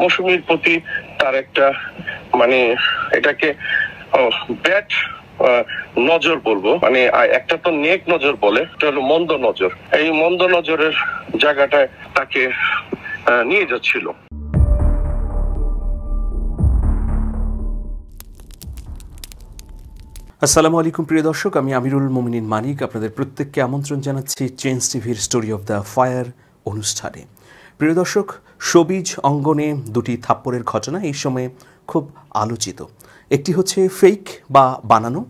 মৌসুমীর প্রতি তার একটা মানে এটাকে ব্যাট নজর বলব। মানে একটা তো নেক নজর বলে, এটা হলো মন্দ নজর। এই মন্দ নজরের জায়গাটায় তাকে নিয়ে যাচ্ছিল। আসসালামু আলাইকুম, প্রিয় দর্শক, আমি আমিরুল মোমিনিন মানিক। আপনাদের প্রত্যেককে আমন্ত্রণ জানাচ্ছি চেঞ্জ টিভির স্টোরি অফ দ্য ফায়ার অনুষ্ঠানে। প্রিয় দর্শক সবিজ অঙ্গনে দুটি থাপ্পড়ের ঘটনা এই সময়ে খুব আলোচিত। একটি হচ্ছে ফেক বা বানানো।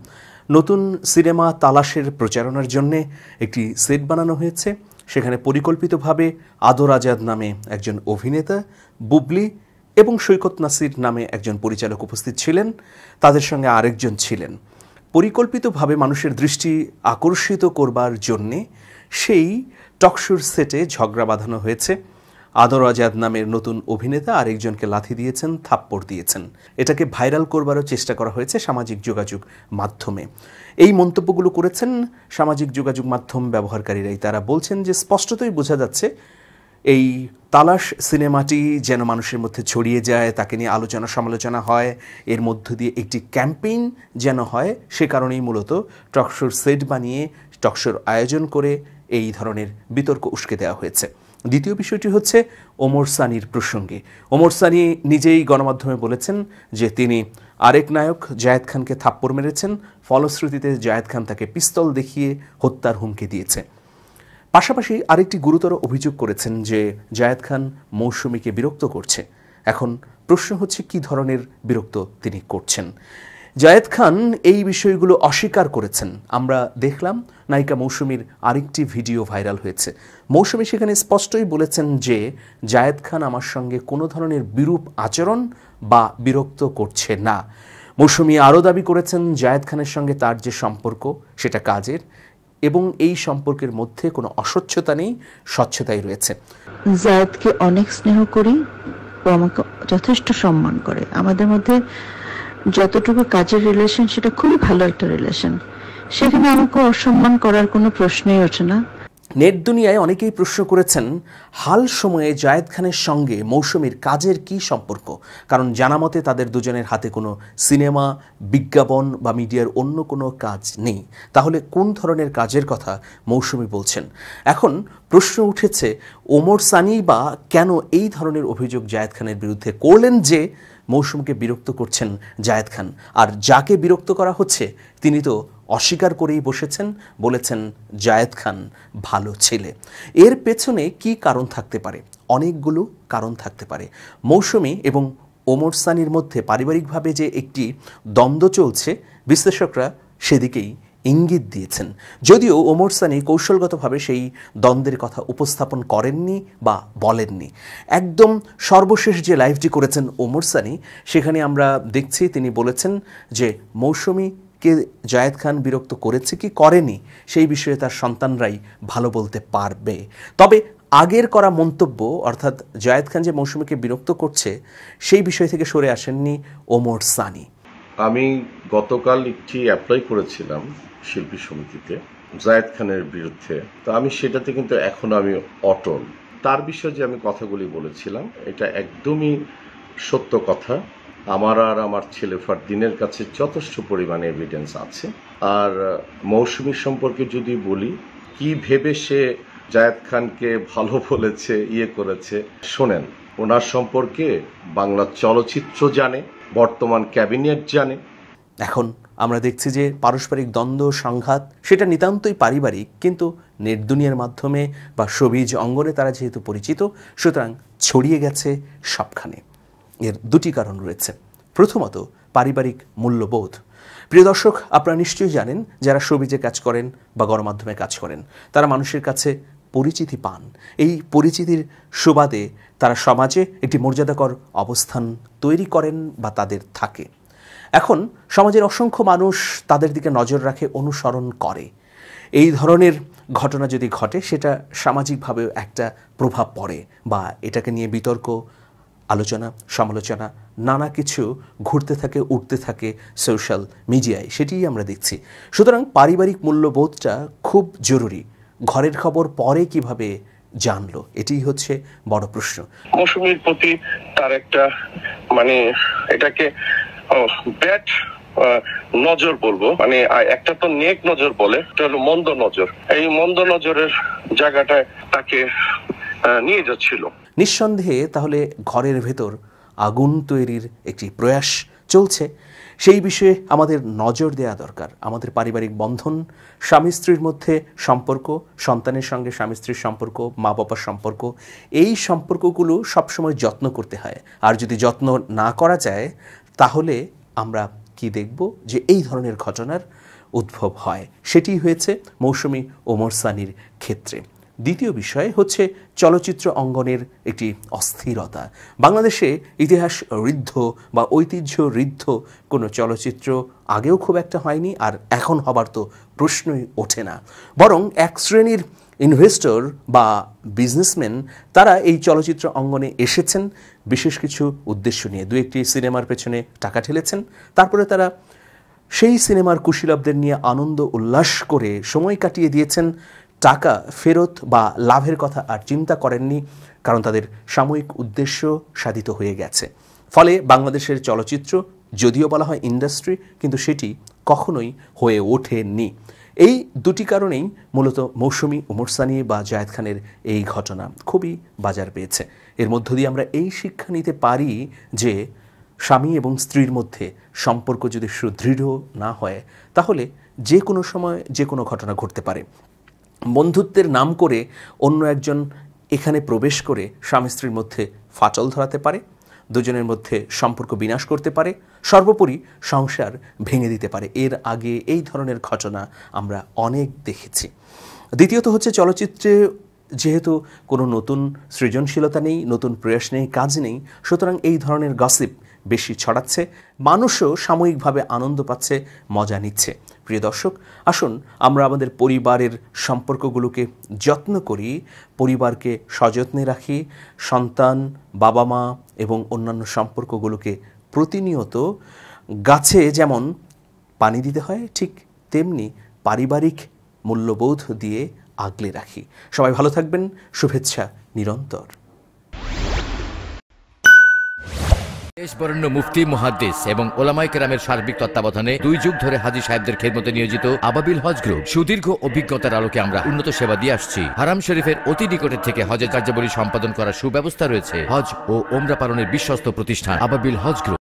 নতুন সিনেমা তালাশের প্রচারণার জন্যে একটি সেট বানানো হয়েছে। সেখানে পরিকল্পিতভাবে আদর আজাদ নামে একজন অভিনেতা, বুবলি এবং সৈকত নাসির নামে একজন পরিচালক উপস্থিত ছিলেন। তাদের সঙ্গে আরেকজন ছিলেন। পরিকল্পিতভাবে মানুষের দৃষ্টি আকর্ষিত করবার জন্যে সেই টকশোর সেটে ঝগড়া বাঁধানো হয়েছে। আদর আজাদ নামের নতুন অভিনেতা আরেকজনকে লাথি দিয়েছেন, থাপ্পড় দিয়েছেন। এটাকে ভাইরাল করবারও চেষ্টা করা হয়েছে সামাজিক যোগাযোগ মাধ্যমে। এই মন্তব্যগুলো করেছেন সামাজিক যোগাযোগ মাধ্যম ব্যবহারকারীরাই। তারা বলছেন যে, স্পষ্টতই বোঝা যাচ্ছে, এই তালাশ সিনেমাটি যেন মানুষের মধ্যে ছড়িয়ে যায়, তাকে নিয়ে আলোচনা সমালোচনা হয়, এর মধ্য দিয়ে একটি ক্যাম্পেইন যেন হয়, সে কারণেই মূলত টকশোর সেট বানিয়ে টকশোর আয়োজন করে এই ধরনের বিতর্ক উস্কে দেওয়া হয়েছে। দ্বিতীয় বিষয়টি হচ্ছে ওমর সানির প্রসঙ্গে। ওমর সানি নিজেই গণমাধ্যমে বলেছেন যে তিনি আরেক নায়ক জায়েদ খানকে থাপ্পড় মেরেছেন, ফলশ্রুতিতে জায়েদ খান তাকে পিস্তল দেখিয়ে হত্যার হুমকি দিয়েছে। পাশাপাশি আরেকটি গুরুতর অভিযোগ করেছেন যে জায়েদ খান মৌসুমীকে বিরক্ত করছে। এখন প্রশ্ন হচ্ছে, কি ধরনের বিরক্ত তিনি করছেন? জায়েদ খান এই বিষয়গুলো অস্বীকার করেছেন। আমরা দেখলাম নায়িকা মৌসুমীর আরেকটি ভিডিও ভাইরাল হয়েছে। মৌসুমী সেখানে স্পষ্টই বলেছেন যে, জায়েদ খান আমার সঙ্গে কোনো ধরনের বিরূপ আচরণ বা বিরক্ত করছে না। মৌসুমী আরও দাবি করেছেন জায়েদ খানের সঙ্গে তার যে সম্পর্ক, সেটা কাজের এবং এই সম্পর্কের মধ্যে কোনো অস্বচ্ছতা নেই, স্বচ্ছতাই রয়েছে। জায়েদকে অনেক স্নেহ করি ও আমাকে যথেষ্ট সম্মান করে। আমাদের মধ্যে যতটুকু কাজের রিলেশন সেটা খুবই ভালো একটা রিলেশন সেখানে আমাকে অসম্মান করার কোনো প্রশ্নই ওঠে না। নেট দুনিয়ায় অনেকেই প্রশ্ন করেছেন, হাল সময়ে জায়েদ খানের সঙ্গে মৌসুমীর কাজের কি সম্পর্ক? কারণ জানা মতে তাদের দুজনের হাতে কোনো সিনেমা, বিজ্ঞাপন বা মিডিয়ার অন্য কোনো কাজ নেই। তাহলে কোন ধরনের কাজের কথা মৌসুমী বলছেন? এখন প্রশ্ন উঠেছে, ওমর সানি বা কেন এই ধরনের অভিযোগ জায়েদ খানের বিরুদ্ধে করলেন যে মৌসুমকে বিরক্ত করছেন জায়েদ খান? আর যাকে বিরক্ত করা হচ্ছে, তিনি তো অস্বীকার করেই বসেছেন, বলেছেন, জায়েদ খান ভালো ছেলে। এর পেছনে কি কারণ থাকতে পারে? অনেকগুলো কারণ থাকতে পারে। মৌসুমি এবং ওমর সানির মধ্যে পারিবারিকভাবে যে একটি দ্বন্দ্ব চলছে, বিশ্লেষকরা সেদিকেই ইঙ্গিত দিয়েছেন। যদিও ওমর সানি কৌশলগতভাবে সেই দ্বন্দ্বের কথা উপস্থাপন করেননি বা বলেননি। একদম সর্বশেষ যে লাইভটি করেছেন ওমর সানি, সেখানে আমরা দেখছি তিনি বলেছেন যে মৌসুমি কে জায়েদ খান বিরক্ত করেছে কি করেনি, সেই বিষয়ে তার সন্তানরাই ভালো বলতে পারবে। তবে আগের করা মন্তব্য, অর্থাৎ জায়েদ খান যে মৌসুমীকে বিরক্ত করছে, সেই বিষয় থেকে সরে আসেননি ওমর সানি। আমি গতকাল একটি অ্যাপ্লাই করেছিলাম শিল্পী সমিতিতে, জায়েদ খানের বিরুদ্ধে। তো আমি সেটাতে কিন্তু এখন আমি অটল। তার বিষয়ে যে আমি কথাগুলি বলেছিলাম, এটা একদমই সত্য কথা। আমার আর আমার ছেলে ফারদিনের কাছে যথেষ্ট পরিমাণে এভিডেন্স আছে। আর মৌসুমীর সম্পর্কে যদি বলি, কি ভেবে সে জায়েদ খানকে ভালো বলেছে ইয়ে করেছে, শোনেন, ওনার সম্পর্কে বাংলা চলচ্চিত্র জানে, বর্তমান ক্যাবিনেট জানে। এখন আমরা দেখছি যে পারস্পরিক দ্বন্দ্ব, সংঘাত, সেটা নিতান্তই পারিবারিক, কিন্তু নেট দুনিয়ার মাধ্যমে বা সবিজ অঙ্গনে তারা যেহেতু পরিচিত, সুতরাং ছড়িয়ে গেছে সবখানে। এর দুটি কারণ রয়েছে। প্রথমত, পারিবারিক মূল্যবোধ। প্রিয় দর্শক, আপনারা নিশ্চয়ই জানেন, যারা সবিজে কাজ করেন বা গণমাধ্যমে কাজ করেন, তারা মানুষের কাছে পরিচিতি পান। এই পরিচিতির সুবাদে তারা সমাজে একটি মর্যাদাকর অবস্থান তৈরি করেন বা তাদের থাকে। এখন, সমাজের অসংখ্য মানুষ তাদের দিকে নজর রাখে, অনুসরণ করে। এই ধরনের ঘটনা যদি ঘটে, সেটা সামাজিকভাবেও একটা প্রভাব পড়ে বা এটাকে নিয়ে বিতর্ক আলোচনা, সমালোচনা, নানা কিছু ঘুরতে থাকে, উঠতে থাকে সোশ্যাল মিডিয়ায় সেটিই আমরা দেখছি। সুতরাং পারিবারিক মূল্যবোধটা খুব জরুরি। ঘরের খবর পরে কীভাবে জানলো? এটাই হচ্ছে বড় প্রশ্ন। মৌসুমীর প্রতি তার একটা মানে এটাকে ব্যাট নজর বলব। মানে একটা তো নেক নজর বলে এটা হলো মন্দ নজর। এই মন্দ নজরের জায়গাটায় তাকে নিয়ে যাচ্ছিল। নিঃসন্দেহে তাহলে ঘরের ভেতর আগুন তৈরির একটি প্রয়াস চলছে। সেই বিষয়ে আমাদের নজর দেওয়া দরকার। আমাদের পারিবারিক বন্ধন, স্বামী স্ত্রীর মধ্যে সম্পর্ক, সন্তানের সঙ্গে স্বামী স্ত্রীর সম্পর্ক, মা বাবার সম্পর্ক, এই সম্পর্কগুলো সবসময় যত্ন করতে হয়। আর যদি যত্ন না করা যায়, তাহলে আমরা কি দেখব যে এই ধরনের ঘটনার উদ্ভব হয়? সেটি হয়েছে মৌসুমি ওমর সানির ক্ষেত্রে। দ্বিতীয় বিষয় হচ্ছে চলচ্চিত্র অঙ্গনের একটি অস্থিরতা। বাংলাদেশে ইতিহাস ঋদ্ধ বা ঐতিহ্য ঋদ্ধ কোনো চলচ্চিত্র আগেও খুব একটা হয়নি আর এখন হবার তো প্রশ্নই ওঠে না। বরং এক শ্রেণির ইনভেস্টর বা বিজনেসম্যান তারা এই চলচ্চিত্র অঙ্গনে এসেছেন, বিশেষ কিছু উদ্দেশ্য নিয়ে। দু একটি সিনেমার পেছনে টাকা ঠেলেছেন, তারপরে তারা সেই সিনেমার কুশীলবদের নিয়ে আনন্দ উল্লাস করে সময় কাটিয়ে দিয়েছেন টাকা ফেরত বা লাভের কথা আর চিন্তা করেননি, কারণ তাদের সাময়িক উদ্দেশ্য সাধিত হয়ে গেছে। ফলে বাংলাদেশের চলচ্চিত্র, যদিও বলা হয় ইন্ডাস্ট্রি, কিন্তু সেটি কখনোই হয়ে ওঠেনি। এই দুটি কারণেই মূলত মৌসুমি উমরসানি বা জায়েদ খানের এই ঘটনা খুবই বাজার পেয়েছে। এর মধ্য দিয়ে আমরা এই শিক্ষা নিতে পারি যে, স্বামী এবং স্ত্রীর মধ্যে সম্পর্ক যদি সুদৃঢ় না হয়, তাহলে যে কোনো সময় যে কোনো ঘটনা ঘটতে পারে। বন্ধুত্বের নাম করে অন্য একজন এখানে প্রবেশ করে স্বামী স্ত্রীর মধ্যে ফাটল ধরাতে পারে, দুজনের মধ্যে সম্পর্ক বিনাশ করতে পারে, সর্বোপরি সংসার ভেঙে দিতে পারে। এর আগে এই ধরনের ঘটনা আমরা অনেক দেখেছি। দ্বিতীয়ত হচ্ছে চলচ্চিত্রে যেহেতু কোনো নতুন সৃজনশীলতা নেই, নতুন প্রয়াস নেই, কাজ নেই, সুতরাং এই ধরনের গসিপ বেশি ছড়াচ্ছে, মানুষও সাময়িকভাবে আনন্দ পাচ্ছে, মজা নিচ্ছে। প্রিয় দর্শক, আসুন আমরা আমাদের পরিবারের সম্পর্কগুলোকে যত্ন করি, পরিবারকে সযত্নে রাখি, সন্তান বাবা মা এবং অন্যান্য সম্পর্কগুলোকে প্রতিনিয়ত গাছে যেমন পানি দিতে হয়, ঠিক তেমনি পারিবারিক মূল্যবোধ দিয়ে আগলে রাখি। সবাই ভালো থাকবেন, শুভেচ্ছা নিরন্তর। দেশ মুফতি মুহাদ্দিস এবং ওলামাই কেরামের সার্বিক তত্ত্বাবধানে দুই যুগ ধরে হাজি সাহেবদের খেদমতে নিয়োজিত আবাবিল হজ গ্রুপ। সুদীর্ঘ অভিজ্ঞতার আলোকে আমরা উন্নত সেবা দিয়ে আসছি। হারাম শরীফের অতি নিকটের থেকে হজের কার্যাবলী সম্পাদন করার সুব্যবস্থা রয়েছে। হজ ও ওমরা পালনের বিশ্বস্ত প্রতিষ্ঠান আবাবিল হজ গ্রুপ।